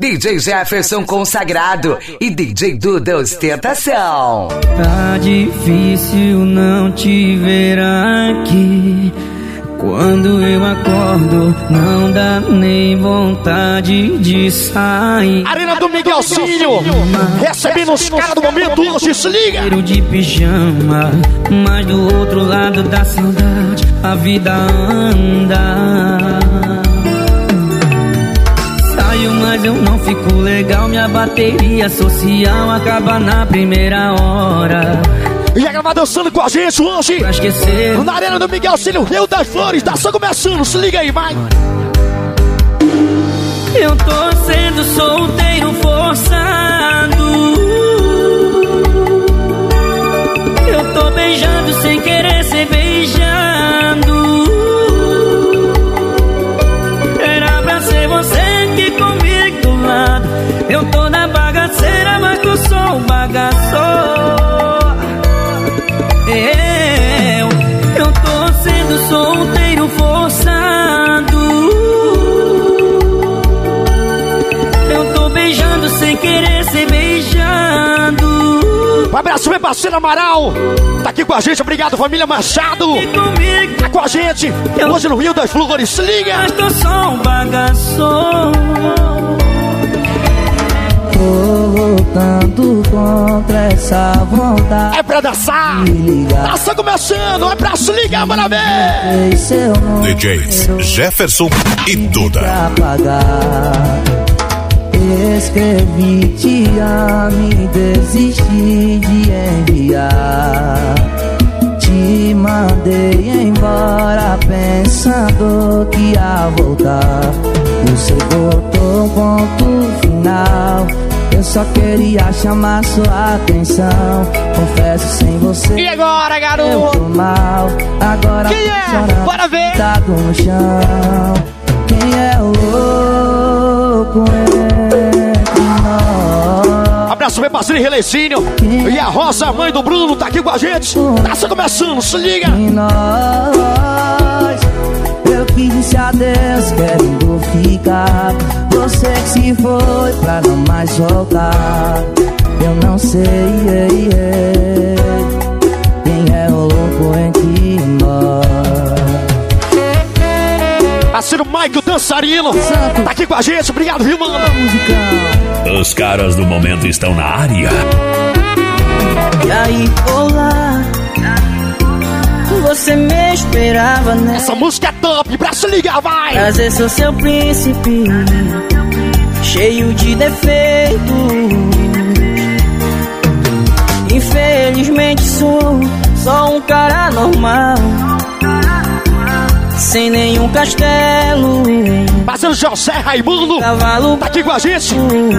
DJ Jefferson Consagrado e DJ Duda Ostentação. Tá difícil não te ver aqui. Quando eu acordo, não dá nem vontade de sair. Arena do Miguelzinho, recebendo os caras do momento hoje, se liga! de pijama, mas do outro lado da saudade, a vida anda. Mas eu não fico legal, minha bateria social acaba na primeira hora. E a gravar dançando com a gente hoje. Pra esquecer. Na Arena do Miguel Cílio, Rio das Flores. Tá só começando. Se liga aí, vai. Eu tô sendo solteiro forçado. Eu tô beijando sem querer ser beijando. Era pra ser você que parceiro Amaral. Tá aqui com a gente, obrigado, família Machado. Comigo, Tá com a gente, hoje no Rio das Flores. Se liga. mas tô só um bagaço. Tô lutando contra essa vontade É pra dançar. só começando, é pra se ligar, nome DJs Jefferson e pra Duda. Escrevi te amo e desisti de enviar. Te mandei embora pensando que ia voltar. Você botou um ponto final. Eu só queria chamar sua atenção. Confesso sem você. E agora, Eu garoto? tô mal, agora Quem é? chorando, Bora ver. deitado no chão. Quem é o louco nós? Abraço, meu parceiro Relecínio. E a Rosa, mãe do Bruno, tá aqui com a gente. Tá só começando, se liga. Em nós, eu que disse adeus, querendo ficar. Você que se foi pra não mais voltar. Eu não sei ei, ei, Michael Dançarino. Santo. Tá aqui com a gente, obrigado, viu, mano? Os caras do momento estão na área. E aí, olá. Você me esperava, né? Essa música é top, pra se ligar, vai. Prazer sou seu príncipe, cheio de defeitos. Infelizmente sou só um cara normal, sem nenhum castelo, Parceiro José Raimundo. cavalo. Tá aqui com a gente.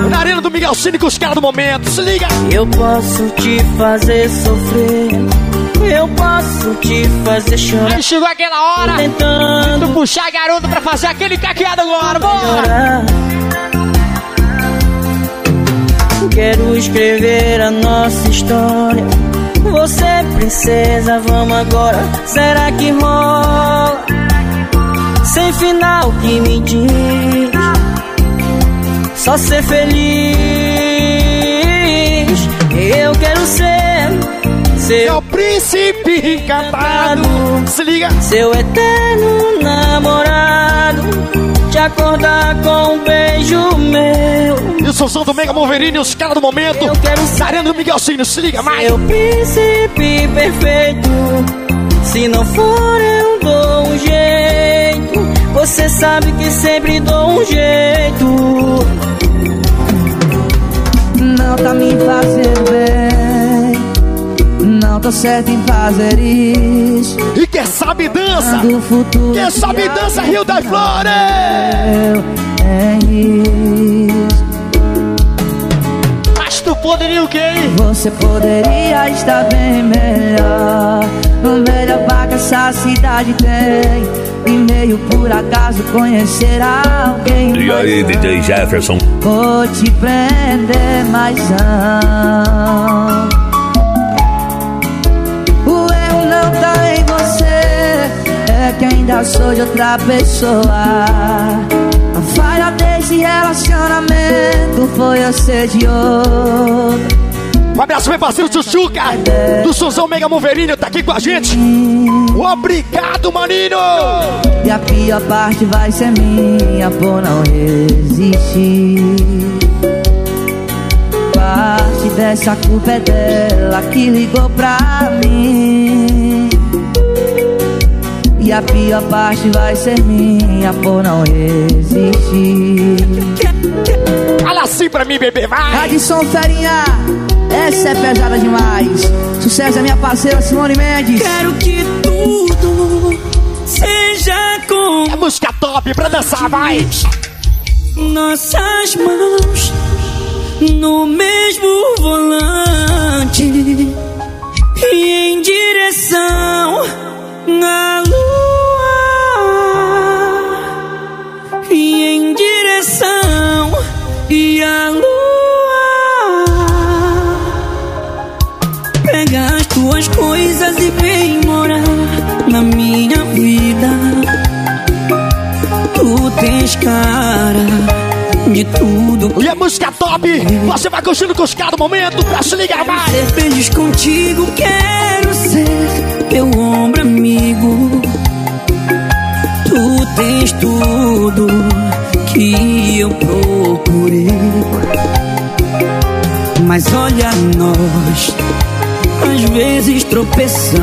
Na arena do Miguel Cine com os caras do momento. Se liga. Eu posso te fazer sofrer, eu posso te fazer chorar. Aí chegou aquela hora. Tentando Tu puxar a garota pra fazer aquele caqueado agora, bora. Quero escrever a nossa história. Você, é princesa, vamos agora. Será que rola? Sem final que me diz. Só ser feliz. Eu quero ser É seu o príncipe encantado. Se liga. seu eterno namorado. Te acordar com um beijo meu. E o Sonsão do Mega Wolverine, os caras do momento. Eu quero ser Na arena do Miguel Cine, se liga, mais. Meu príncipe perfeito. Se não for, eu dou um jeito. Você sabe que sempre dou um jeito. Não tá me fazendo bem. Não tô certo em fazer isso. E quem sabe dança. Quem sabe dança, Rio das Flores. É isso. Mas tu poderia o quê? Você poderia estar bem melhor. O melhor bar que essa cidade tem. E meio por acaso conhecer alguém. E aí, DJ Jefferson? Vou te prender, mas não. O erro não tá em você, é que ainda sou de outra pessoa. A falha desse relacionamento foi assediou. Um abraço, meu parceiro Chuchuca, do Suzão Mega Moverino, tá aqui com a gente. Obrigado, maninho! E a pior parte vai ser minha por não resistir. Parte dessa culpa é dela que ligou pra mim. E a pior parte vai ser minha por não resistir. Fala assim pra mim, bebê, vai! Radisson Ferinha, essa é pesada demais. Sucesso é minha parceira Simone Mendes. Quero que tudo seja com É música top pra dançar, vai! nossas mãos no mesmo volante e em direção à lua e em direção e à lua na minha vida Tu tens cara de tudo E a música top! Você vai curtindo com os caras momento pra se ligar, vai! Ser feliz contigo, quero ser teu ombro amigo. Tu tens tudo que eu procurei. Mas olha nós, às vezes tropeçamos.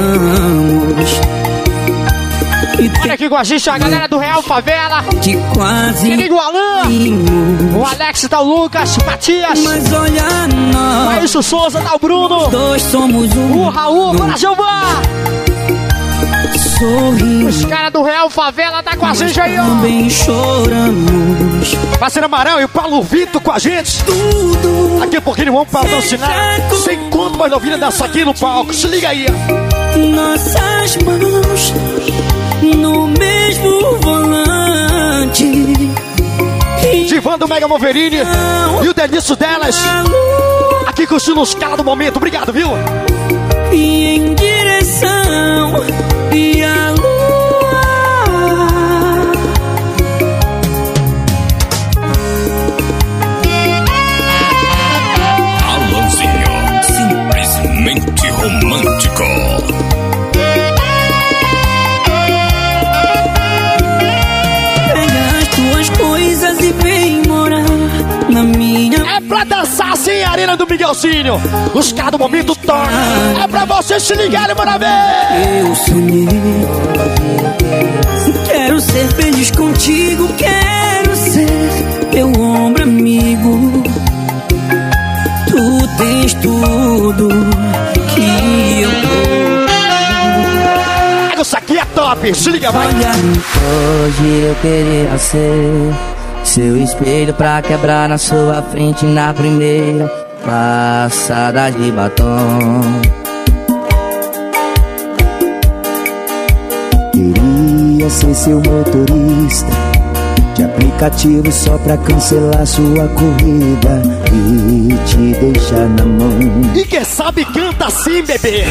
Olha aqui com a gente, a galera do Real Favela, te quase querido Alan, caímos. o Alex, tá o Lucas, Matias, Mas olha nós, Maílson Souza, tá o Bruno, dois somos o um. Raul, bora Gilvan! Sorrimos, Os caras do Real Favela tá com a gente aí, ó! também choramos. Parceiro Amarão e o Paulo Vitor com a gente. Tudo Daqui a pouquinho vamos patrocinar. Sem conto mais novinha dessa aqui no palco. Se liga aí. ó. nossas mãos no mesmo volante. E Divan do Mega Moverini e o Denício delas. Aqui curtindo os caras do momento. Obrigado, viu? e em direção Arena do Miguelzinho. Os caras do momento toca. É pra vocês se ligarem, mano. Eu sonhei. Quero ser feliz contigo, quero ser teu ombro amigo. Tu tens tudo que eu Isso aqui é top. Se liga, vai. Hoje eu queria ser seu espelho pra quebrar na sua frente na primeira passada de batom. Queria ser seu motorista de aplicativo só pra cancelar sua corrida e te deixar na mão. E quem sabe canta assim, bebê.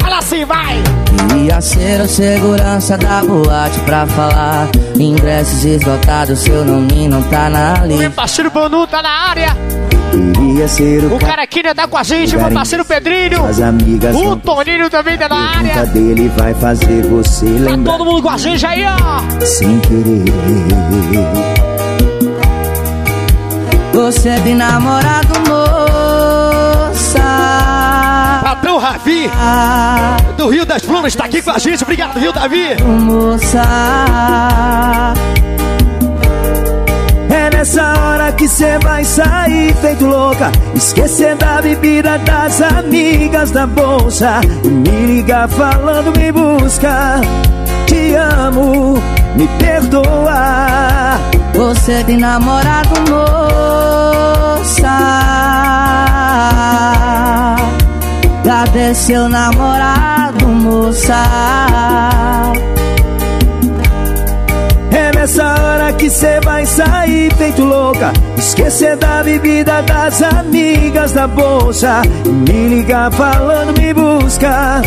Fala assim, vai. Queria ser o segurança da boate pra falar. Ingressos esgotados, seu nome não tá na Meu lista. parceiro Bonu tá na área. Queria ser o O Caraquinha tá com a gente, meu parceiro Pedrinho. As amigas O Toninho também tá na área. dele vai fazer você Tá lembrar todo mundo com a gente aí, ó. sem querer. Você é de namorado, moça. Patrão Ravi, do Rio das Flores, tá aqui com a gente. Obrigado, viu, Davi? Moça. É nessa hora que cê vai sair feito louca Esquecendo a bebida das amigas da bolsa E me liga falando me busca Te amo, me perdoa Você de namorado, moça. Cadê seu namorado, moça? É nessa hora que cê vai sair feito louca Esquecer da bebida das amigas da bolsa E me liga falando me busca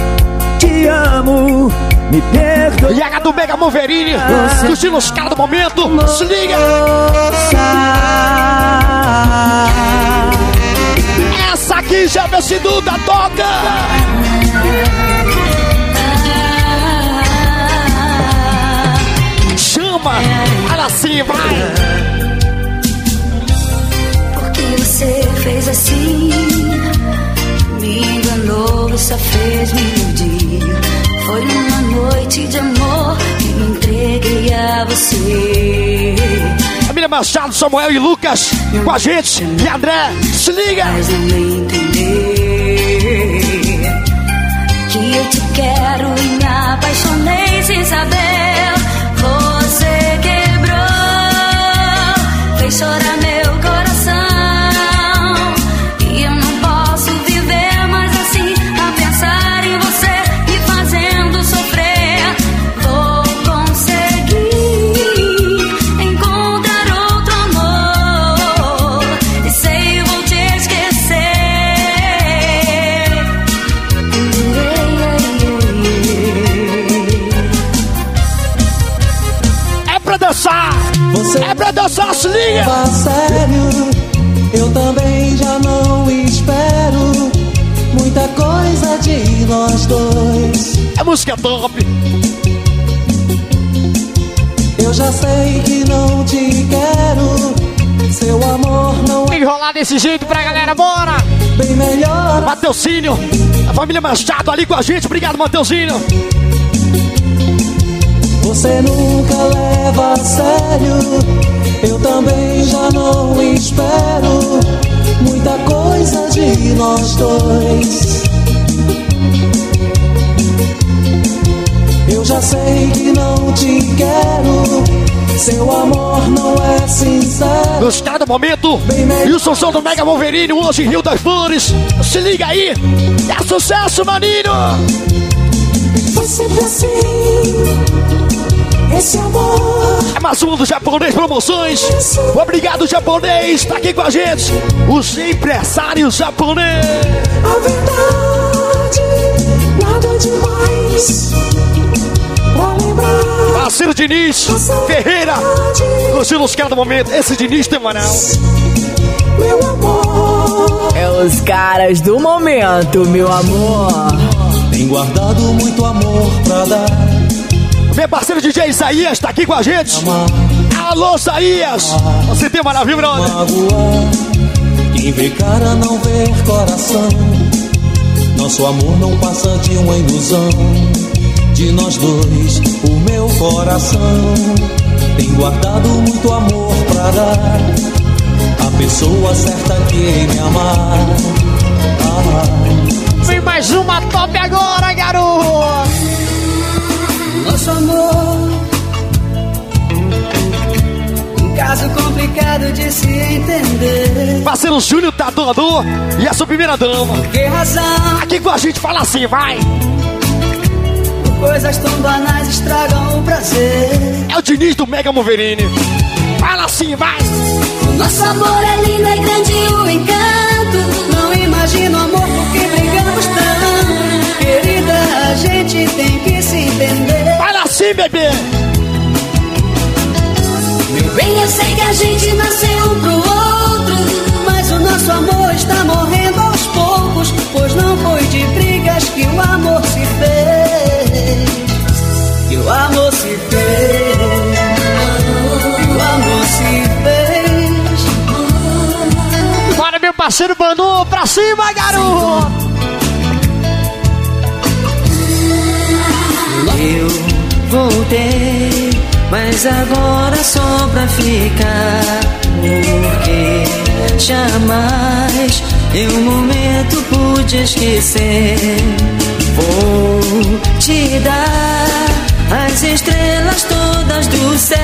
Te amo, me perdoa E a do Mega Moverini, curtindo os caras do momento. Se liga. Moça. DJ Jefferson Duda, toca! Assim, vai! Porque você fez assim? Me enganou e só fez me iludir. Foi uma noite de amor que me entreguei a você. Família Machado, Samuel e Lucas com a gente. E André, se liga! Mas não me entender que eu te quero e me apaixonei sem saber. Quebrou, fez chorar Você É pra dançar, se liga! leva a sério, eu também já não espero muita coisa de nós dois. É música top! Eu já sei que não te quero, seu amor não Enrolar desse jeito pra galera, bora! bem melhor. Mateuzinho, a família Machado ali com a gente, obrigado, Mateuzinho! Você nunca leva a sério, eu também já não espero muita coisa de nós dois. Eu já sei que não te quero, seu amor não é sincero. Nos cada momento, e o som do Mega Wolverine hoje em Rio das Flores. Se liga aí, é sucesso, maninho! Foi sempre assim, esse amor. É mais um do Japonês Promoções. Obrigado, japonês, tá aqui com a gente. Os empresários japonês. A verdade, nada demais. Parceiro Diniz Ferreira. Curtindo os cada momento. Esse Diniz tem moral. meu amor. É os caras do momento, meu amor. Tem guardado muito amor pra dar. Meu parceiro DJ Isaías tá aqui com a gente. Alô, Isaías. Você tem viu, brother? Quem vê cara não vê coração. Nosso amor não passa de uma ilusão. De nós dois, o meu coração tem guardado muito amor pra dar. A pessoa certa que me amar. Ah, Vem mais uma top agora, garoto. Nosso amor. Um caso complicado de se entender. Parceiro Júnior Tatuador e a sua primeira dama. Por que razão? Aqui com a gente, fala assim, vai. Coisas tão banais estragam o prazer. É o Diniz do Mega Moverine. Fala assim, vai. Nosso amor é lindo, é grande o encanto. Não imagino amor porque brigamos tanto. Querida, a gente tem que se entender. Bebê. Bem, eu sei que a gente nasceu um pro outro. Mas o nosso amor está morrendo aos poucos. Pois não foi de brigas que o amor se fez. Que o amor se fez. Que o amor se fez. Bora, meu parceiro Banu, pra cima, garoto. Eu voltei, mas agora só pra ficar. Porque jamais em um momento pude esquecer. Vou te dar as estrelas todas do céu.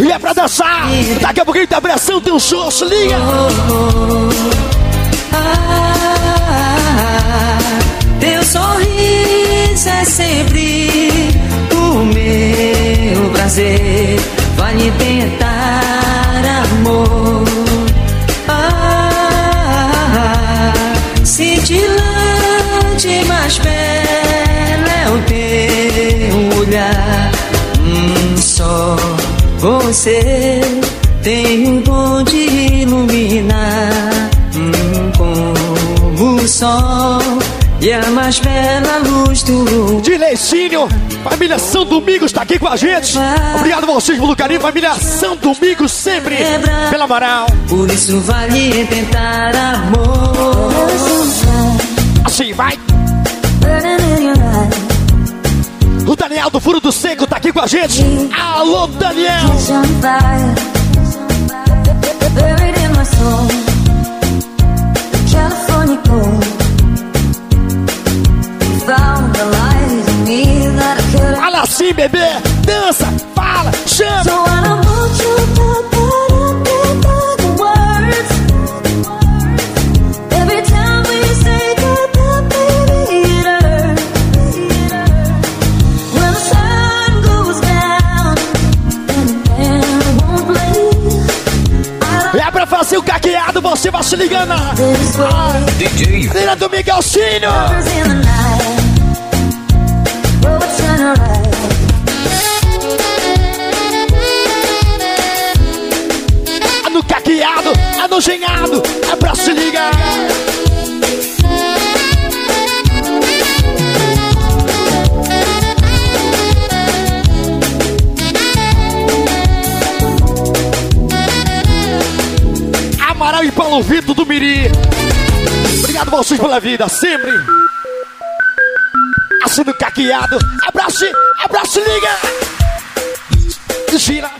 E é pra dançar. Daqui a pouquinho tá tem um show, se liga. Ah, teu sorriso é sempre o meu prazer. Vale tentar amor. Ah, cintilante, mas bela é o teu olhar. Hum, só você tem o dom de iluminar. Hum, como sol e a mais bela luz do luar. De Leicínio, família São Domingos tá aqui com a gente. Obrigado a vocês pelo carinho, família São Domingos sempre pela moral. Por isso vale tentar amor. Assim vai. O Daniel do Furo do Seco tá aqui com a gente. Alô, Daniel! Fala assim, bebê! Dança, fala, chama! É pra fazer o caqueado, você vai se ligando. Na DJ do Miguel no genhado, é pra se ligar! Amaral e Paulo Vitor do Miri. Obrigado vocês pela vida, sempre. Assino caqueado. Abraço, abraço, liga. Gira.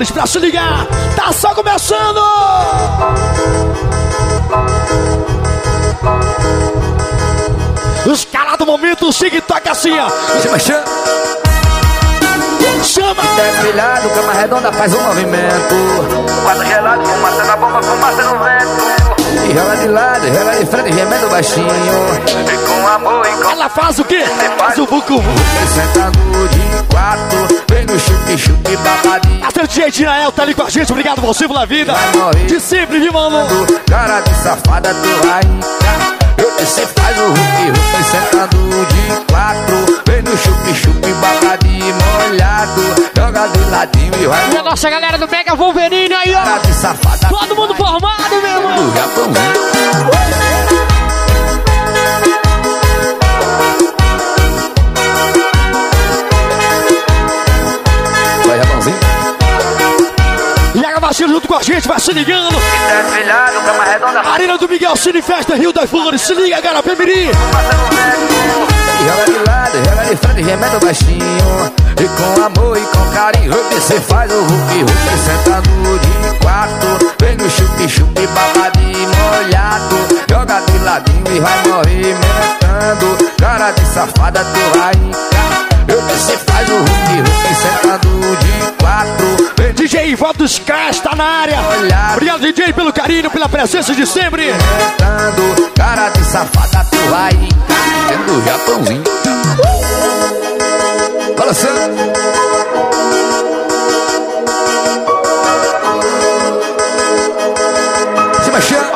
Flores, pra se ligar. Tá só começando! Os caras do momento chega e toca assim, ó. Chama, chama. Chama! Desfilhado, cama redonda faz um movimento. Quadro gelado, fumaça na bomba, fumaça no vento. E joga de lado, joga de frente, gemendo baixinho. E com amor e com Ela faz o quê? Faz o buco buco. A DJ Dinael tá ali com a gente, obrigado você pela vida. De sempre, viu, mano? Cara de safada, tu vai entrar. Eu disse, faz o Hulk, Hulk sentado de quatro. Vem no chup, chup, babadinho molhado. Joga de ladinho e vai E a nossa galera do Mega Wolverine aí, ó. Cara de safada. Todo mundo formado, meu irmão. do Japãozinho. A Gavacina junto com a gente, vai se ligando. Redonda, Arena do Miguel Cine Festa Rio das Flores, se liga, galera, Pemiri. E joga de lado, joga de frente, gemendo baixinho. E com amor e com carinho, você faz o Hulk, Hulk sentado de quatro. Vem no chup, chup, babadinho molhado. Joga de ladinho e vai movimentando. Cara de safada, tu vai entrar. Eu você faz o Hulk, Hulk sentado de quatro. Vem DJ Ivan dos Cás tá na área. Obrigado, DJ, pelo carinho, pela presença de sempre. Cara de safada, tu vai. Dentro do Japãozinho. Balançando.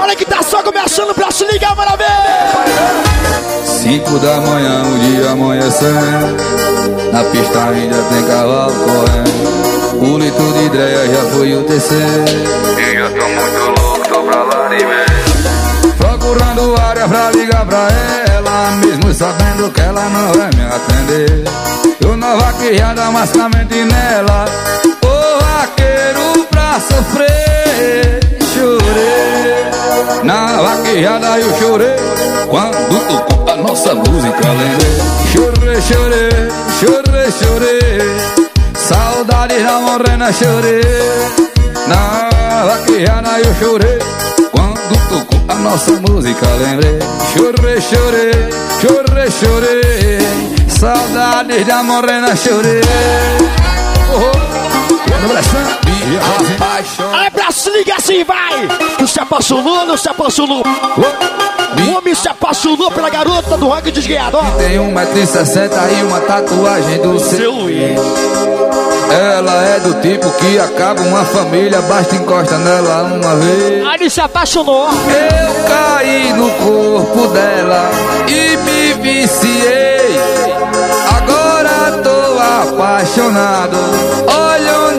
Olha que tá só começando pra te ligar, maravilha! Cinco da manhã, o um dia amanhecendo. Na pista ainda tem cavalo correndo. O litro de ideia já foi o terceiro Eu já tô muito louco, tô pra lá de ver. Procurando área pra ligar pra ela Mesmo sabendo que ela não vai me atender. Eu não vou criar mas mente nela. Ô oh, vaqueiro pra sofrer Chorei. Na vaquejada eu chorei Quando tocou a nossa música lembrei. Chorei, chorei, chorei, chorei. Saudade da morena chorei. Na vaquejada eu chorei Quando tocou a nossa música lembrei. Chorei, chorei, chorei, chorei. Saudade da morena chorei. Oh, oh. É pra se ligar assim, vai! Tu se apaixonou, não se apaixonou? O homem se apaixonou pela garota do rock desguiado, ó. Tem 1,60m e uma tatuagem do seu Ela é do tipo que acaba uma família, basta encosta nela uma vez. Aí ele se apaixonou. Eu caí no corpo dela e me viciei. Agora tô apaixonado. Olha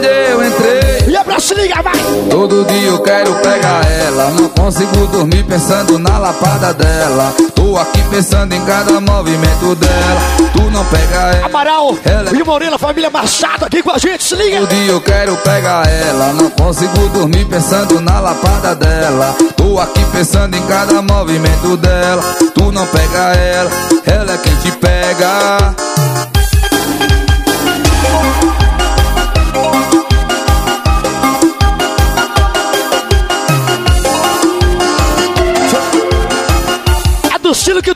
onde eu entrei. E é pra se ligar, vai! Todo dia eu quero pegar ela. Não consigo dormir pensando na lapada dela. Tô aqui pensando em cada movimento dela. Tu não pega ela. Amaral Ela é e Morena, família Machado aqui com a gente, se liga! Todo dia eu quero pegar ela. Não consigo dormir pensando na lapada dela. Tô aqui pensando em cada movimento dela. Tu não pega ela, ela é quem te pega.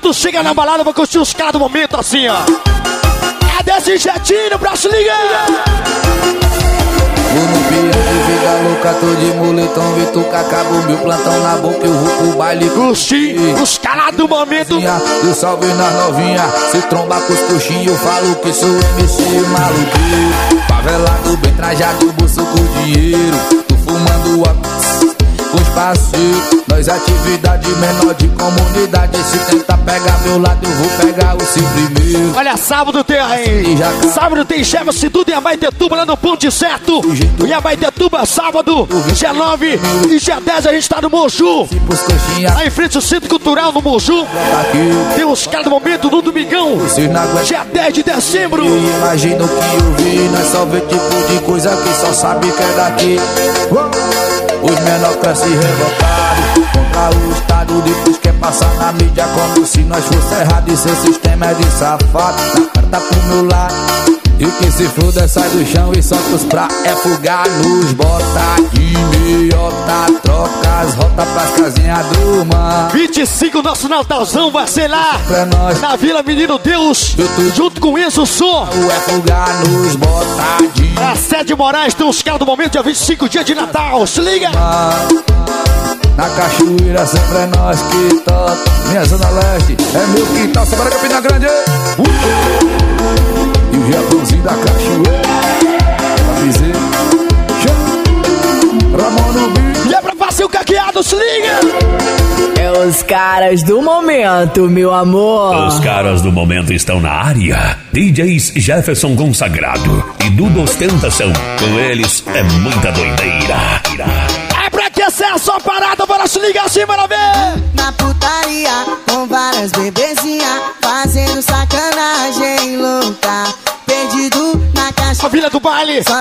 Tu chega na balada pra curtir os caras do momento assim, ó. É desse jeitinho pra se ligar! Vou no piano de vida louca, tô de moletom, Vituca, acabo meu plantão na boca, eu vou pro baile Curtir os caras do momento. do salve nas novinha Se tromba com os coxinhos, eu falo que sou MC maluquinho Favelado, bem trajado, bolso com dinheiro Tô fumando a com os parceiros Nós atividade menor de comunidade Se tentar pegar meu lado, eu vou pegar o seu primeiro Olha, sábado tem aí. Sábado tem Cheva-se tudo em Abaitetuba, lá no Ponte Certo. Em Abaitetuba, sábado, dia 9 e dia 10 a gente tá no Moju. Lá em frente ao Centro Cultural no Moju. aqui Tem os caras do momento no domingão, não dia 10 de dezembro. Imagino que eu vi, nós só vê tipo de coisa que só sabe que é daqui. Os menor crescem revoltados contra o Estado, depois quer passar na mídia como se nós fosse errado. E seu sistema é de safado, na carta pro meu lado. E o que se fluda sai do chão e solta os pra é fugar nos bota de meiota, troca as rotas pras casinhas do mar. 25, nosso Natalzão vai ser lá Pra nós, na Vila Menino Deus, junto com Enzo Som. o é fugar nos bota de A Sede Moraes tem os caras do momento, dia 25, dia de Natal. Se liga! Na cachoeira sempre é nós que toca Minha zona leste é meu quintal Semana Campina Grande uh! E Japãozinho da cachoeira Pra dizer Ramon no E é pra fazer o caqueado, se liga! É os caras do momento, meu amor. Os caras do momento estão na área. DJs Jefferson Consagrado e Duda Ostentação. Com eles é muita doideira. É pra aquecer a sua parada, bora se ligar assim, bora ver! Na putaria, com várias bebezinhas, fazendo sacanagem louca. Perdido na caixa. A Vila do Baile! Só.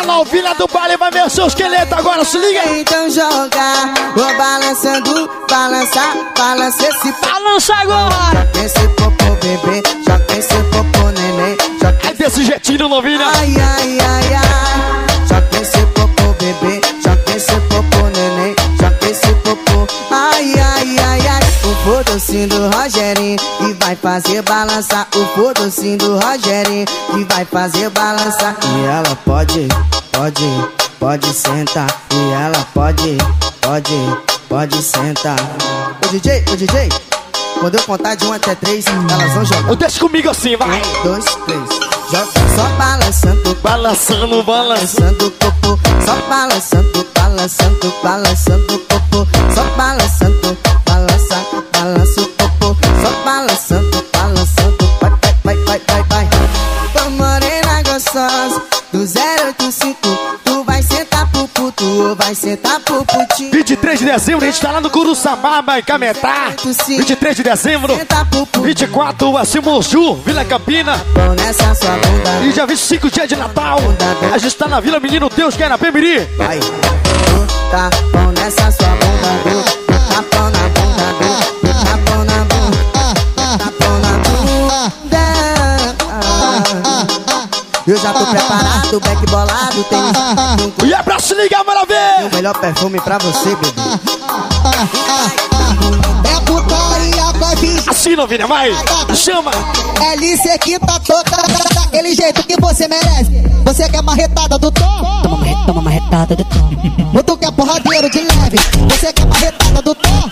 Alô, Vila do Baile, vai ver seu esqueleto agora, se liga! Então joga, vou balançando, balançar, balança esse. Balança agora! Joga esse popô, bebê, joga esse popô, neném. Joga É desse jeitinho, novinha! Ai, ai, ai, ai. Joga esse popô, bebê. Joga esse popô, neném. Joga esse popô. Ai, ai, ai, ai. O fodocinho do Rogerinho vai fazer balançar. O fodocinho do Rogerinho que vai fazer balançar. E ela pode, pode, pode sentar. E ela pode, pode, pode sentar. Ô DJ, ô DJ. Quando eu contar de um até três, elas vão jogar. Deixa comigo assim, vai! Um, dois, três. Joga só balançando, Balançando, balançando. balançando o popô, só balançando, balançando, balançando o popô, só balançando, balança, balança o só balançando, balançando, vai, vai, vai, vai, vai, vai. Tô morena gostosa, do 085, tu vai sentar pro puto, vai sentar pro putinho. 23 de dezembro, a gente tá lá no Curuçababa, em Cametá. 23 de dezembro, 24, Acimurju, Vila Campina. E já 25, dia de Natal, a gente tá na Vila Menino Deus, que é na Pemiri. Vai, tá bom nessa sua bunda, tá bom Eu já tô preparado, back bolado, tem E é pra se ligar, maravilha! O melhor perfume pra você, bebê. É putaria, vai vir. Assim, novinha, vai! Chama! LC que tá toda daquele jeito que você merece. Você quer marretada do tom? Toma marretada, do tom. Ou tu quer porradeiro de leve? Você quer marretada do tom?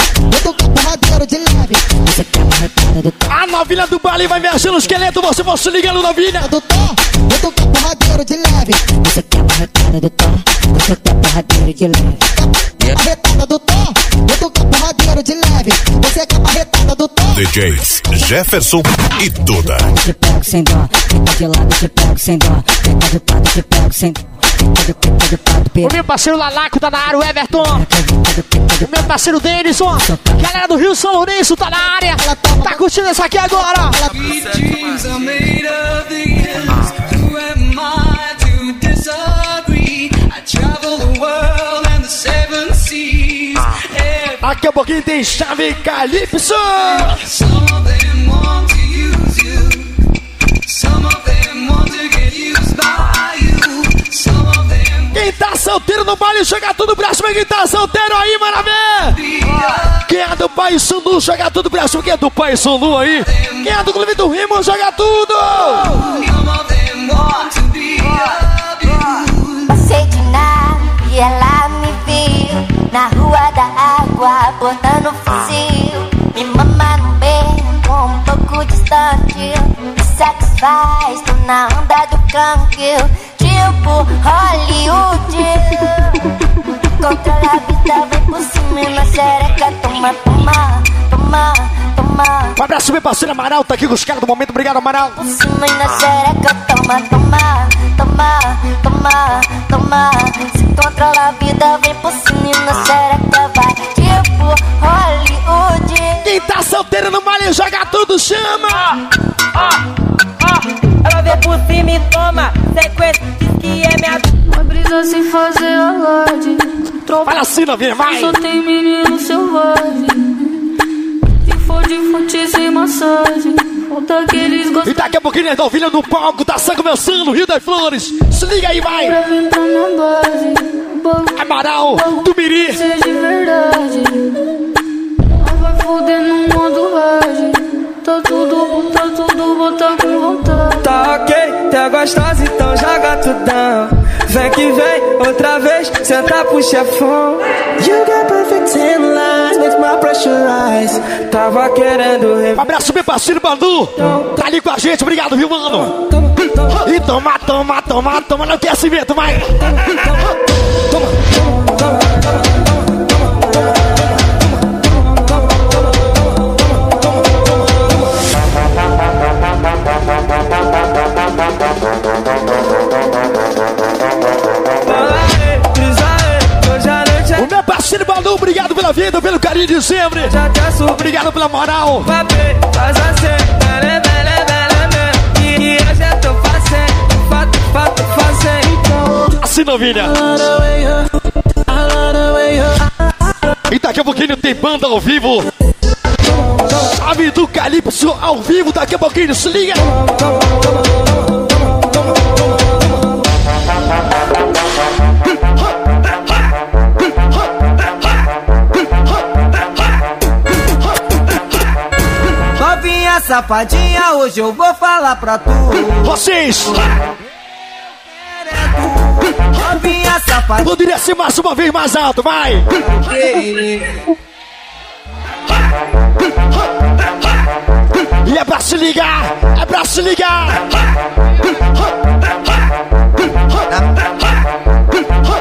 Quer porradeiro de leve? Você quer marretada do tom. A novinha do baile vai mexendo o esqueleto, você vai se ligando, novinha! Do tom? Quer porradeiro de leve? Você quer marretada do tom? Você quer porradeiro de leve? Marretada do tom? Quer porradeiro de leve? Você quer marretada do tom? DJs Jefferson e Duda. Te pego sem dó, fica de lado, te pego sem dó. Fica de pato, te pego sem dó. O meu parceiro Lalaco tá na área, o Everton. O meu parceiro Denison. Galera do Rio São Lourenço tá na área. Tá curtindo essa aqui agora. Dreams are made of these. Who am I to disagree? I travel the world and the seven seas. Daqui a pouquinho tem chave Calypso. Some of them want to get used by Quem tá solteiro no baile, joga tudo pra cima. Quem tá solteiro aí, maravilha! Quem é do Pai Sandu, joga tudo pra cima. Quem é do Pai Sandu aí? Quem é do Clube do Rimo, joga tudo! Passei de nada e ela me viu na rua da água, botando fuzil. Me mama no beco, um pouco distante. Me satisfaz, tô na onda do canque. Tipo Hollywood. Controla a vida, vem por cima e na xereca. Toma, toma, toma, toma. Um abraço, meu parceiro Amaral, tá aqui com os caras do momento. Obrigado, Amaral. Por cima e na xereca. Toma, toma, toma, toma, toma. Se controla a vida, vem por cima e na xereca. Vai tipo Hollywood. Quem tá solteiro no baile, joga tudo, chama! Ela vem por cima e toma sequência, diz que é minha. Uma brisa sem fazer alarde. Fala assim, novinha, vai! Só tem menino selvagem. Se for de fonte sem massagem. Falta aqueles E daqui a pouquinho dá ovelha no palco, tá só começando, Rio das Flores. Se liga aí, vai! Pra pra minha base. Amaral, do Miri. Seja de verdade. Nós vai foder no modo rage. Tá tudo, tá tudo, botar com vontade. Tá ok, tá gostosa, então joga tudão. Vem que vem, outra vez, senta pro chefão. You got perfect tan lines, makes my pressure rise. Tava querendo Um abraço, meu parceiro Bandu. Tá ali com a gente, obrigado, viu, mano? E toma, toma, toma, toma no aquecimento, vai! O vida, pelo carinho de sempre. Obrigado pela moral. Assim. E fazendo. Assim, novinha. E daqui a pouquinho tem banda ao vivo. Chave do Calypso ao vivo, daqui a pouquinho, se liga. Safadinha, hoje eu vou falar pra tu. Vocês! Novinha safadinha. Poderia ser mais uma vez mais alto, vai! E é pra se ligar! É pra se ligar!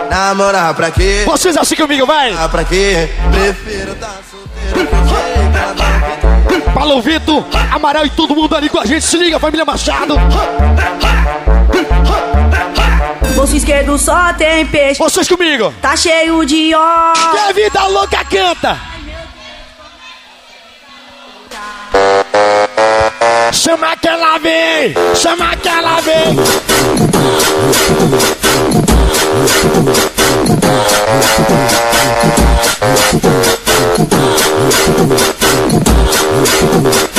Namorar pra quê? Vocês assim comigo, vai! Ah, pra quê? Prefiro solteiro Paulo Vitor, Amaral e todo mundo ali com a gente. Se liga, família Machado. Bolso esquerdo só tem peixe. Vocês comigo. Tá cheio de ó. Que a vida louca canta. Chama que ela vem, chama que ela vem. Thank you.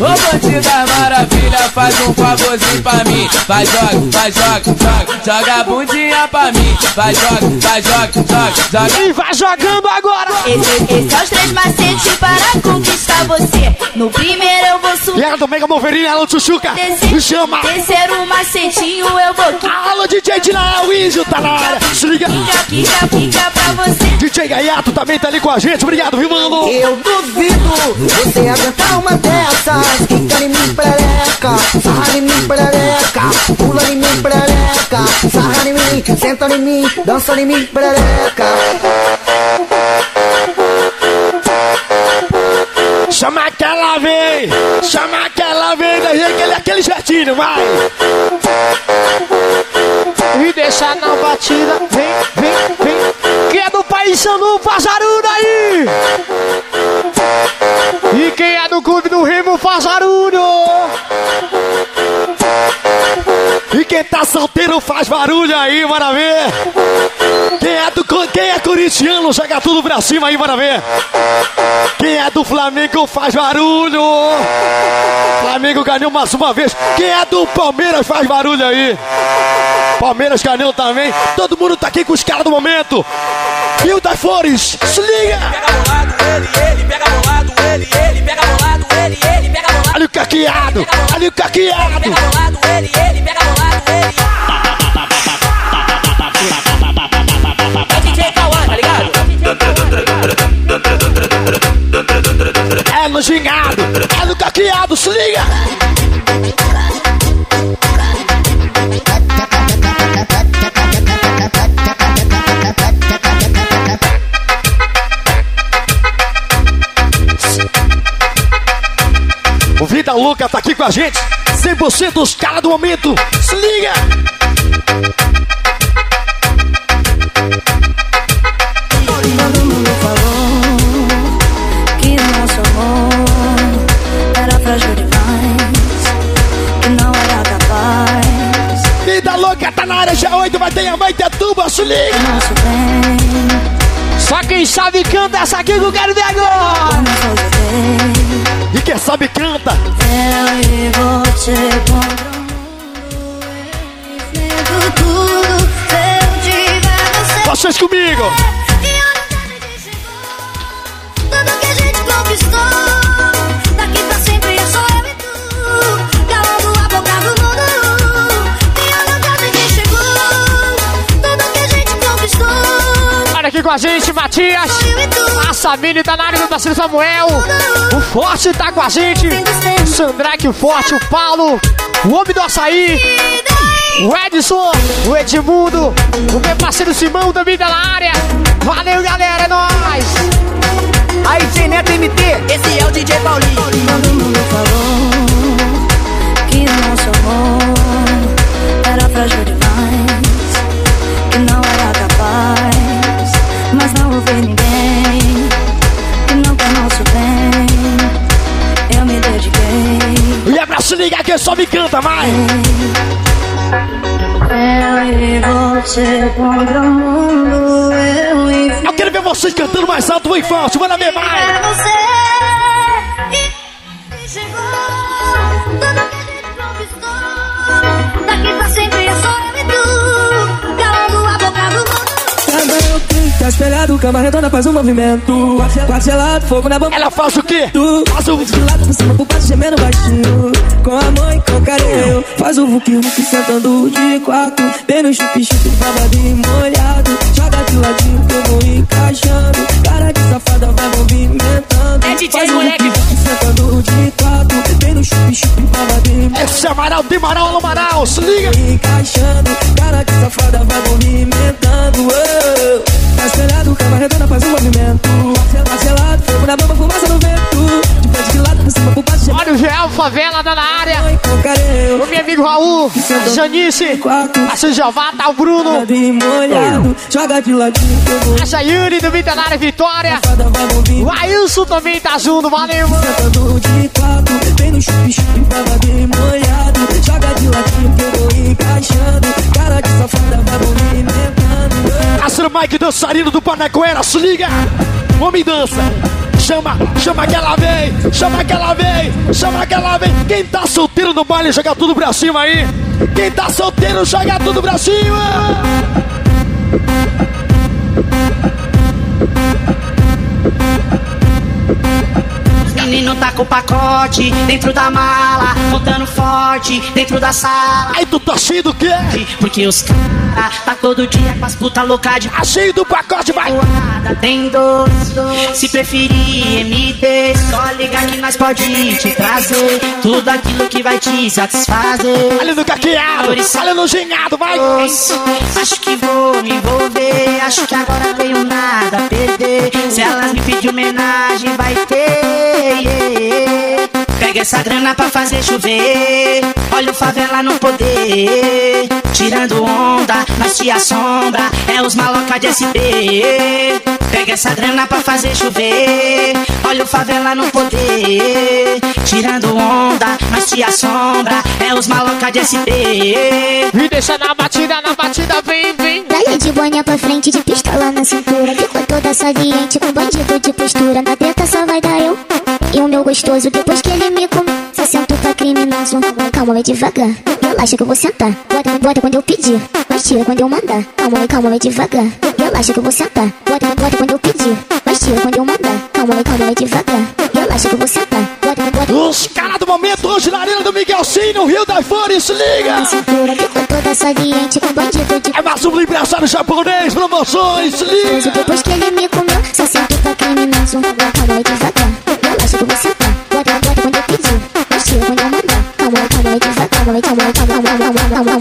Ô bandida maravilha, faz um favorzinho pra mim. Vai, joga, vai, joga, joga, joga a bundinha pra mim. Vai, joga, vai, joga, joga, joga. E vai jogando agora. Esse, esse é os três macetes para conquistar você. No primeiro eu vou subir. E ela do Mega Wolverine, alô Chuchuca. Me chama. Terceiro macetinho eu vou. Alô DJ Dinael, Índio tá na área. Se liga. Quica, quica, quica pra você. DJ Gaiato também tá ali com a gente. Obrigado, viu, mano? Eu duvido você aguentar uma dessas. Quica em mim, perereca. Sarra em mim, perereca. Pula em mim, perereca. Sarra em mim, senta em mim. Dança em mim, perereca. Chama que ela vem, chama que ela vem, daí aquele, aquele jeitinho, vai. E deixa na batida, vem, vem, vem. Quem é do país Sandu, faz E quem é do clube do Remo, faz barulho. E quem tá solteiro, faz barulho aí, ver. Quem é, do, quem é corintiano, joga tudo pra cima aí, bora ver. Quem é do Flamengo faz barulho! Flamengo ganhou mais uma vez. Quem é do Palmeiras faz barulho aí! Palmeiras ganhou também. Todo mundo tá aqui com os caras do momento. E o das Flores, se liga! Olha o caqueado! Olha o caqueado! É No gingado! É no caqueado, se liga! O Vida Louca tá aqui com a gente. 100% os caras do momento. Se liga! Já 8 vai ter a mãe de tuba, se liga! Só quem sabe canta essa aqui que eu quero ver agora! E quem sabe canta! eu e a gente, Matias! A Sabine tá na área do parceiro Samuel! O Forte tá com a gente! Sandraque, o Forte, o Paulo! O Homem do Açaí! O Edson, o Edmundo, o meu parceiro Simão também tá na área! Valeu, galera, é nóis! Aí, Neto MT, esse é o DJ Paulinho. Todo mundo falou que o nosso amor era frágil demais, que só me canta, vai! Eu você quero ver vocês cantando mais alto, bem forte, manda ver mais! Tá espelhado, cama redonda faz um movimento. Quatro gelado, fogo na bomba. Ela faz o quê? Tu faz o de lado por cima, por baixo, gemendo baixinho. Com a mãe, com carinho. Faz o vuki vuki sentando de quatro. Bem no chupi, babado e molhado. Joga de ladinho que eu vou encaixando. Cara de safada vai movimentando. É DJ, Faz o moleque. vuki vuki sentando de quatro. Esse é Amaral, tem Amaral, alô Amaral, se liga! Encaixando, cara de safada vai movimentando. Oh. Tá espelhado, cama redonda faz um movimento. Marcelado, fogo na bomba, fumaça no vento. O Geal, favela da tá na área. O meu amigo Raul, a Janice, a Sujovata, tá o Bruno. A Jaiane do Milionário Vitória. O Ailson também tá junto, valeu, mano. Joga de ladinho que eu vou encaixando Cara de safada vai dormir Astro Mike dançarino do Panacoera, se liga! Homem dança! Chama, chama que ela vem! Chama que ela vem! Chama que ela vem! Quem tá solteiro no baile, joga tudo pra cima aí! Quem tá solteiro, joga tudo pra cima! Menino tá com o pacote dentro da mala, montando forte dentro da sala. Aí tu tá cheio do quê? Porque os cara tá todo dia com as puta louca de Tá cheio do pacote, vai! Tem doce, se preferir MD, só ligar que nós pode te trazer tudo aquilo que vai te satisfazer. Olha no caqueado, olha no genhado, vai! Acho que vou me envolver, acho que agora tenho nada a perder. Se elas me pedir homenagem, vai ter. yeah. Pega essa grana pra fazer chover. Olha o favela no poder. Tirando onda, nós te assombra. É os maloca de SP. Pega essa grana pra fazer chover. Olha o favela no poder. Tirando onda, nós te assombra. É os maloca de SP. Me deixa na batida, na batida, vem, vem. Daí de boné pra frente, de pistola na cintura. Ficou toda saliente com bandido de postura. Na treta só vai dar eu e o meu gostoso. Depois que ele me come, se sento pra criminoso. Calma, vai devagar. Relaxa que eu vou sentar. Bota, bota quando eu pedir. Mas tira quando eu mandar. Calma, calma, vai devagar. Relaxa que eu vou sentar. Bota, bota quando eu pedir. Mas tira quando eu mandar. Calma, calma, vai devagar. Relaxa que eu vou sentar. Os caras do momento, hoje na Arena do Miguelzinho, Rio das Flores, liga! É mais um aniversário japonês, promoções, liga! Depois que ele me comeu, só sinto pra caminhar, sou uma boca, de devagar. Eu acho que você tá, bota, bota quando eu pedir, eu chego quando eu mandar. Calma, calma, devagar, calma, calma, calma, calma, calma, calma,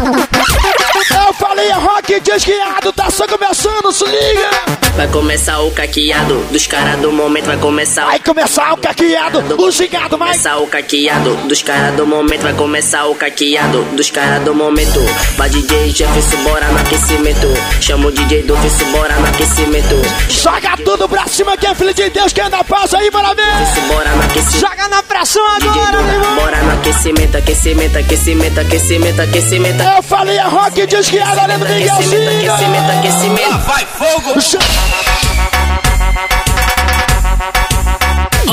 calma, Eu falei, a rock desguiado, tá só começando, se liga! Vai começar o caqueado dos caras do momento, vai começar Vai começar o caqueado, o gigado, vai! começar o caqueado dos caras do momento, vai começar o caqueado dos caras do momento. Vai DJ Jefferson, bora no aquecimento. Chama o DJ do Visso, bora no aquecimento. Joga tudo pra cima, que é filho de Deus, que anda paz aí, bora ver! Visso, bora no aquecimento. Joga na pressão agora, meu irmão! Bora no aquecimento, aquecimento, aquecimento, aquecimento, aquecimento. Eu falei, é rock desguiado, além do Aquecimento, Miguelzinho! aquecimento, aquecimento. vai fogo!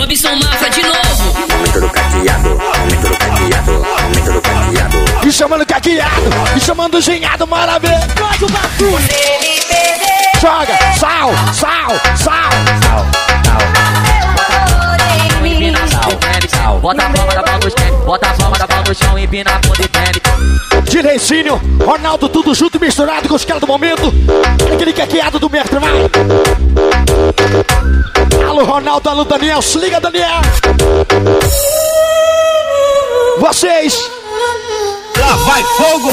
Robson Mafra de novo. Aumento do caqueado, aumento do caqueado, aumento do caqueado. Me chamando caqueado, me chamando genhado, maravilha! Joga o bagulho! Joga! Sal, sal, sal! Bota a palma da mão no chão, bota a palma da mão no chão, empina a bunda e treme. Direicinho, Ronaldo, tudo junto e misturado com os caras do momento. Aquele caqueado do mestre, vai! Alô, Ronaldo, alô, Daniel, se liga, Daniel! Vocês! Lá vai fogo!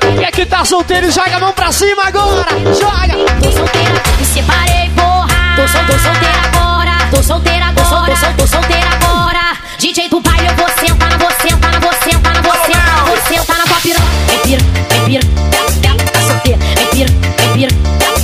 Quem é que tá solteiro, joga a mão pra cima agora! Joga! Tô solteira, me separei, porra. Tô, sol, tô solteira agora. Tô solteira agora. Tô, sol, tô, sol, tô solteira agora. DJ do baile, eu vou sentar, vou sentar, vou sentar, vou sentar, vou sentar na tua piranha. Vem pira, vem pira, tá solteira. Vem pira, vem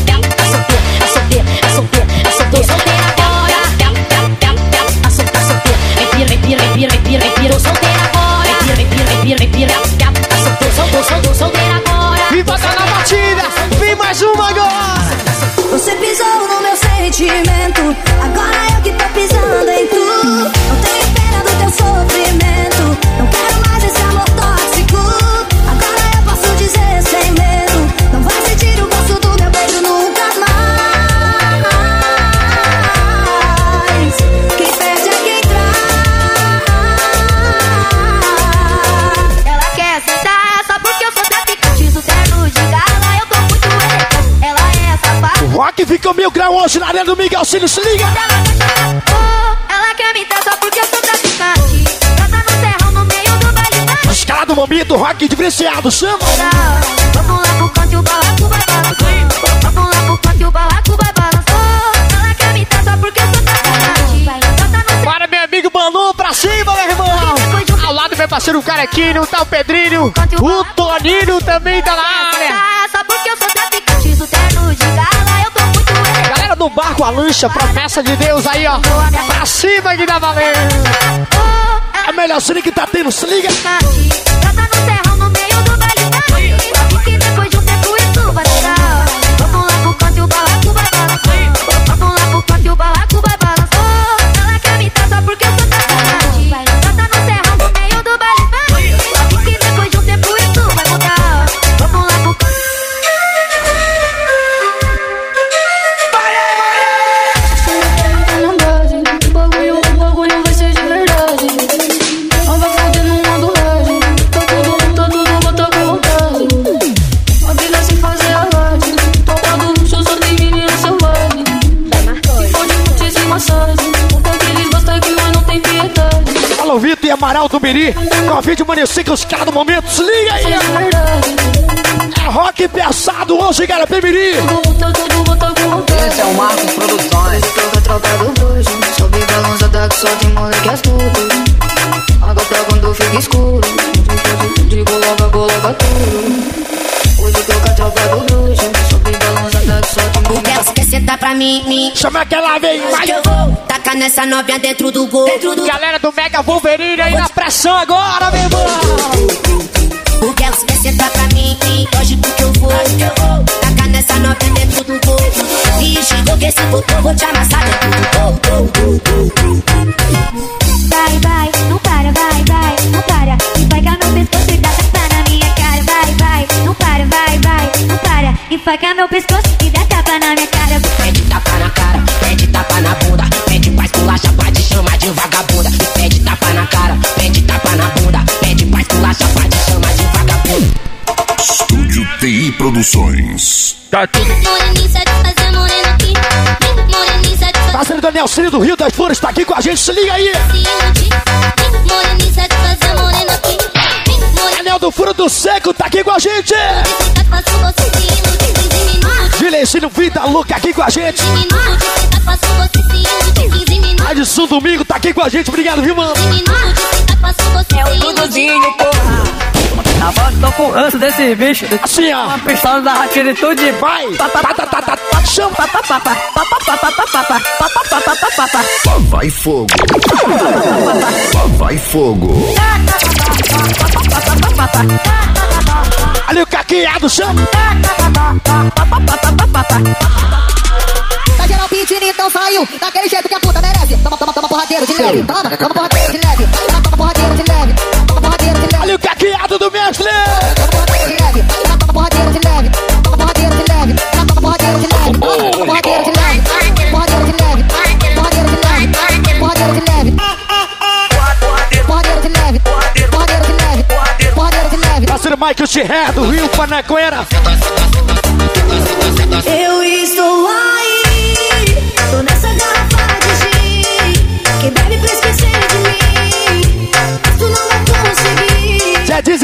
chateado, chama! Vamos lá pro canto, o barraco vai balançar. Vamos lá pro canto, o barraco vai balançar. Fala que me tá só porque eu sou trabalhante. Para, meu amigo Balu, pra cima, meu irmão! Ao lado, meu parceiro, o Carequinho, tá o Pedrinho, o Toninho também tá lá. área. Só porque eu sou traficante, o terno é de gala, eu tô muito... Galera do Barco, a lancha, promessa de Deus aí, ó. Pra cima que dá valer. É, é melhor se liga que tá tendo, se liga. Trata no terra. Amaral do Miri. Convide o Manecer com os caras do momento. Se liga aí. É rock pesado hoje, galera. Pemiri. Esse é o Marcos Produções. Toda a tropa do bruxo. Sobe balançada que só tem moleque astuto. A gata quando fica escuro. De coloca, coloca tudo. Hoje tô com a tropa do bruxo. Sobe balançada que só tem O moleque Deus quer sentar pra mim, mim. Chama aquela vez, Mas eu vou nessa novinha dentro do gol. Dentro do Galera do Mega Wolverine aí na pressão agora, meu irmão. O Deus quer sentar pra mim, mim. Lógico que eu vou. Tacar nessa novinha dentro do gol. Vixe, porque se eu vou te amassar dentro do gol. Vai, vai, não para, vai, vai, não para. E vai cá meu pescoço e dá tapa na minha cara. Vai, vai, não para, vai, vai, não para. E vai cá meu pescoço Produções. Tá tudo. Parceiro Daniel Cine do Rio das Flores tá aqui com a gente. Se liga aí. Daniel do Furo do Seco tá aqui com a gente. Faço você se iludir em 15 minutos. Vilencino Vida Louca aqui com a gente. Minutos, faço você se iludir em 15 minutos. Adson Domingo tá aqui com a gente. Obrigado, viu, mano? É o Duduzinho, porra. A voz tô com ranço desse bicho. Assim, ó. Uma pistola da ratinha de tudo de vai. Chama. Lá vai fogo. Lá vai fogo. Ali o caqueado chama. Tá geral pedindo, então saiu. Daquele jeito que a puta merece. Toma, toma, toma porradeiro de leve. Toma, toma porradeiro de leve. Toma, toma porradeiro de leve. Caqueado do mestre. Parceiro Michael Xerré do Rio Panacoeira. Eu estou aí,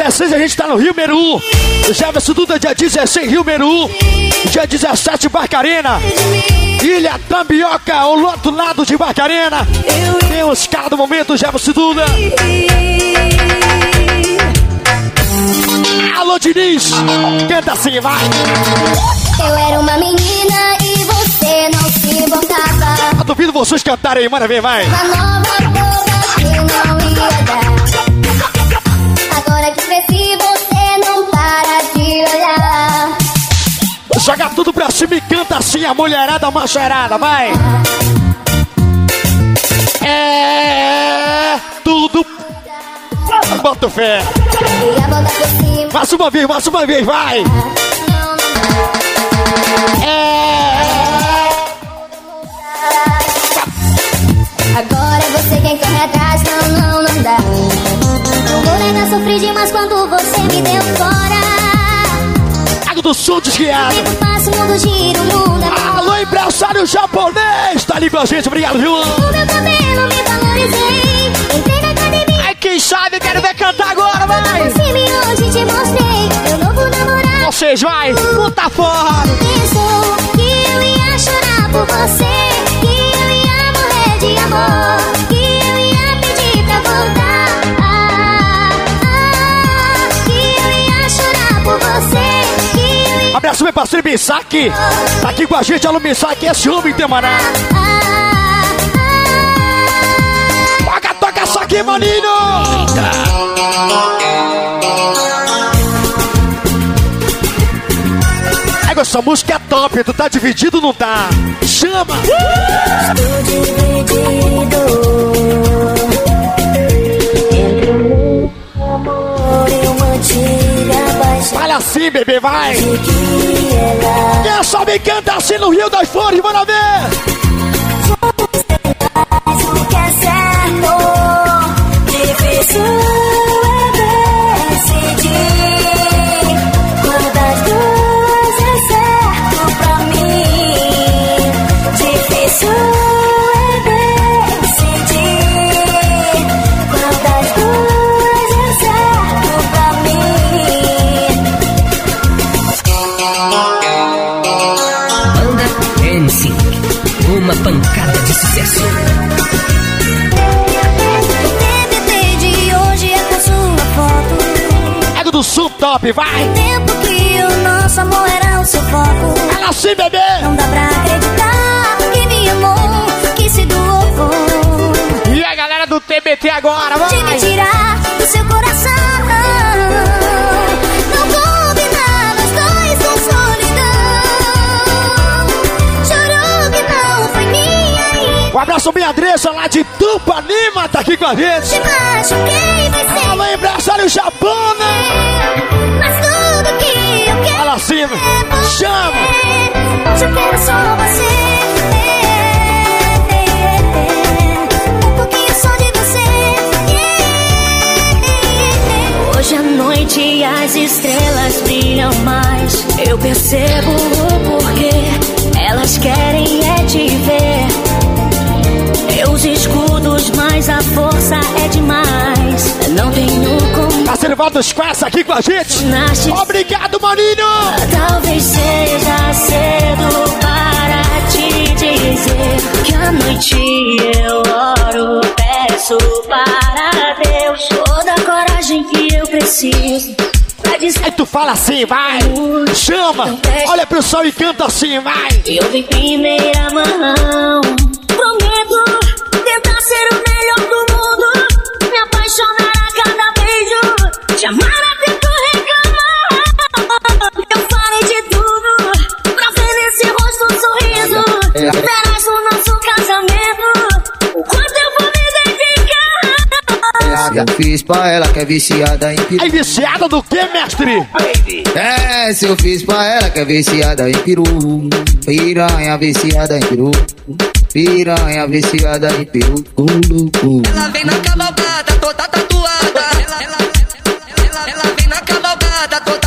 16 a gente tá no Rio Meru. Jefferson Duda, dia 16, Rio Meru. Dia 17, Barcarena. Ilha Tambioca, ao outro lado de Barcarena. Tem os caras do momento, Jefferson Duda. Alô, Diniz. Canta assim, vai. Eu era uma menina e você não se importava. Eu duvido vocês cantarem manda ver, vai. Uma nova Joga tudo pra cima e canta assim, a mulherada macharada, vai. É tudo. Bota fé. Mais uma vez, mais uma vez, vai. É. Agora você quem corre atrás, não, não, não dá. Não vou negar, sofri demais quando você me deu fora. Mundo é bom. Alô, empresário japonês, tá ali com a gente, obrigado, viu? O meu cabelo me valorizei. Entrei na academia. Ai, quem sabe, eu quero ver cantar agora, vai. Hoje te mostrei. Meu novo namorado. Vocês, vai, puta fora. Pensou que eu ia chorar por você. Que eu ia morrer de amor. Parceiro Misaki. Tá aqui com a gente, alô Misaki, esse homem tem maná. Toca, toca só aqui, maninho! Égua, essa música é top, tu tá dividido não tá? Chama! Estou dividido assim, bebê, vai! Quem sabe canta assim no Rio das Flores, bora ver! Top, vai! Tempo que o nosso amor era o seu foco. Fala assim, bebê! Não dá pra acreditar que me amou, que se doou. E a galera do TBT agora, vai! De me tirar do seu coração. Não combinar nós dois com solidão. Chorou que não foi minha e Um abraço bem Andressa lá de Tupanima, tá aqui com a gente! te machuquei, vai ser. Alô, empresário Japão, né? Assim, chama! Só quero só você. Um pouquinho só de você. Hoje à noite as estrelas brilham mais. Eu percebo o porquê. Elas querem é te ver. Meus escudos, mas a força é Valdo Squares aqui com a gente! Obrigado, maninho! Talvez seja cedo para te dizer que à noite eu oro, peço para Deus toda a coragem que eu preciso. Aí tu fala assim, vai! Chama! Olha pro sol e canta assim, vai! eu vim em primeira mão. Verás no nosso casamento o quanto eu vou me dedicar. Eu fiz pra ela que é viciada em peru. Aí viciada do que, mestre? É, se eu fiz pra ela que é viciada em peru. Piranha viciada em peru. Piranha viciada em peru. Ela vem na cavalgada, toda tatuada. Ela, ela, ela, ela vem na cavalgada, toda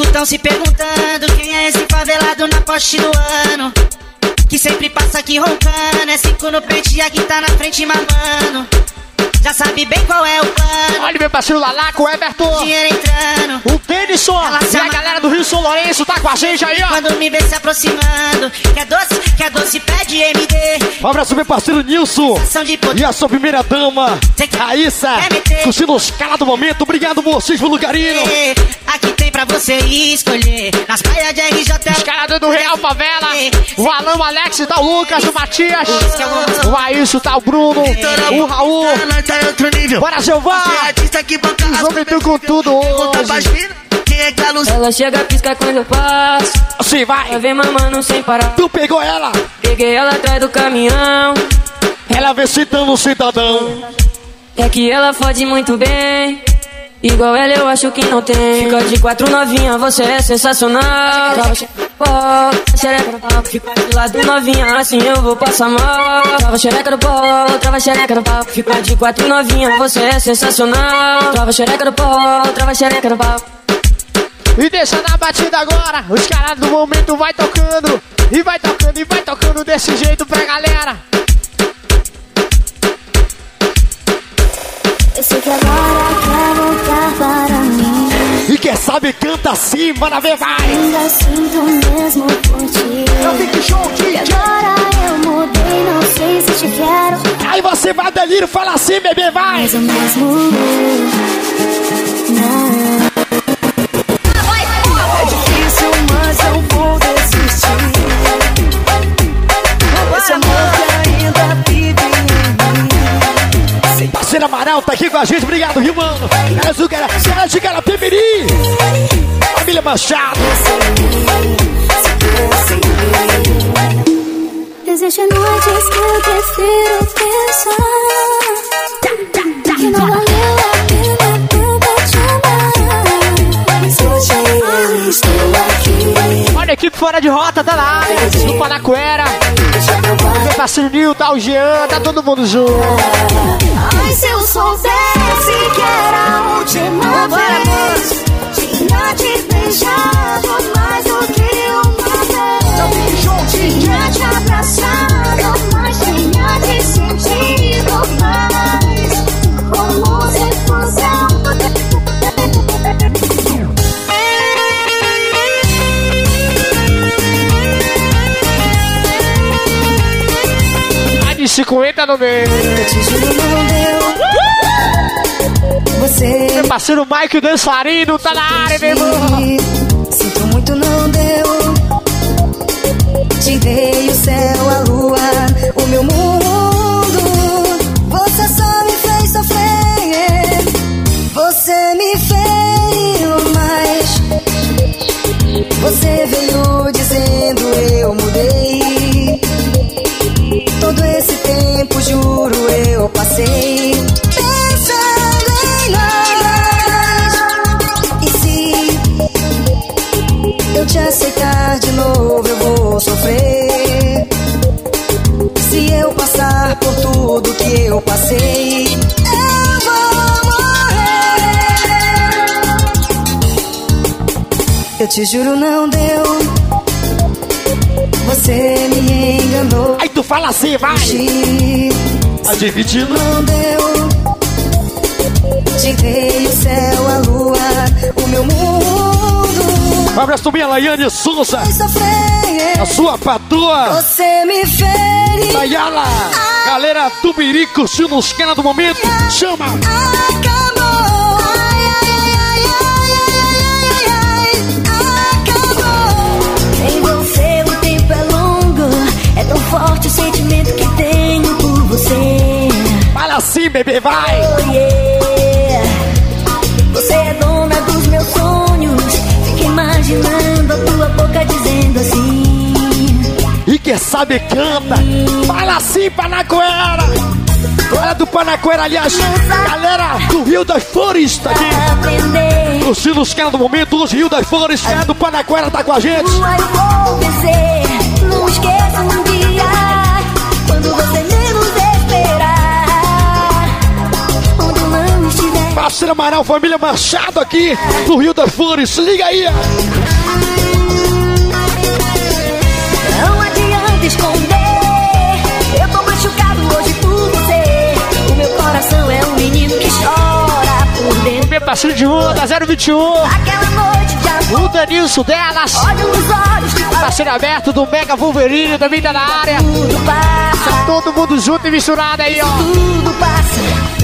Bicos tão se perguntando quem é esse favelado na poste do ano. Que sempre passa aqui roncando. É cinco no peito e aqui tá na frente mamando. Já sabe bem qual é o plano. Olha meu parceiro Lalaco, Everton! Dinheiro entrando. O Denison! E a galera do Rio São Lourenço tá com a gente aí, ó! Quando me vê se aproximando. Quer doce, quer doce, pede MD. Um abraço meu parceiro Nilson! E a sua primeira dama, Raíssa! Curtindo os caras do momento, obrigado vocês pelo carinho! Aqui escolher. Nas praias de RJ. Os caras do Real Favela! O Alan, o Alex, tá o Lucas, o Matias! O Ailson, tá o Bruno! O Raul! Tá em outro nível. Bora, é banca Os homens tão com tudo hoje! Quem é galo? Ela chega, pisca quando eu passo. Assim vai! Ela vem mamando sem parar. Tu pegou ela? Peguei ela atrás do caminhão. Ela vem citando o cidadão. É que ela fode muito bem. Igual ela eu acho que não tem. Fica de quatro novinha, você é sensacional. Trava xereca, no pau. Fica de lado novinha, assim eu vou passar mal. Trava xereca no pau, trava xereca no pau. Fica de quatro novinha, você é sensacional. Trava xereca no pau, trava xereca no pau. E deixa na batida agora, os caras do momento vai tocando. E vai tocando, e vai tocando desse jeito pra galera. Eu sei que agora quer voltar para mim. E quem sabe canta assim, manda ver, vai! Ainda sinto mesmo por ti. Eu fico show, E agora eu mudei, não sei se te quero. Aí você vai delírio, fala assim, bebê, vai! Mas o mesmo. Não. Parceiro Amaral tá aqui com a gente, obrigado, Rio Mano! Açúcar, Serra de Carapimiri! Família Machado! Existem noites que eu prefiro pensar Que não valeu a pena tanto te amar Mas hoje eu estou aqui Olha a equipe fora de rota, tá área, do Panacuera! Parceiro Nil, tá o Jean, tá todo mundo junto! Ai, se eu soubesse que era a última vez Tinha te beijado mais do que uma vez. Tinha te abraçado, mas tinha te sentido mais. Como se fosse A de 50 no meio! Meu parceiro Mike Dançarino tá na área, meu irmão! Sinto muito, não deu. Te dei o céu, a lua, o meu mundo. Você só me fez sofrer. Você me feriu mais. Você passei. Pensando em nós. E se eu te aceitar de novo, eu vou sofrer. Se eu passar por tudo que eu passei, eu vou morrer. Eu te juro, não deu. Você me enganou. Aí tu fala assim, vai! Tá dividindo? Não deu. Te dei o céu, a lua, o meu mundo. Um abraço também a Laiane Souza, a sua patroa! Você me fez. Nayala! Galera do Biri curtindo os caras do momento! Chama! Acabou. Ai, ai, ai, ai, ai, ai, ai, acabou. Em você o tempo é longo É tão forte o você Fala assim, bebê, vai! Oh yeah Você é dona dos meus sonhos Fico imaginando a tua boca dizendo assim E quem sabe canta! Fala assim, Panacoera! Galera do Panacoera, aliás, galera do Rio das Flores tá aqui! Curtindo os caras do momento, os Rio das Flores, galera do Panacoera tá com a gente! Não esqueça um dia Parceiro Amaral, família Machado aqui no Rio das Flores, liga aí! Não adianta esconder Eu tô machucado hoje por você O meu coração é um menino que chora por dentro Meu parceiro de onda, 021! Aquela noite de amor O Danilson delas! Olho nos olhos fala Parceiro aberto do Mega Wolverine também tá na área! Tudo passa, Todo mundo junto e misturado aí, ó! tudo passa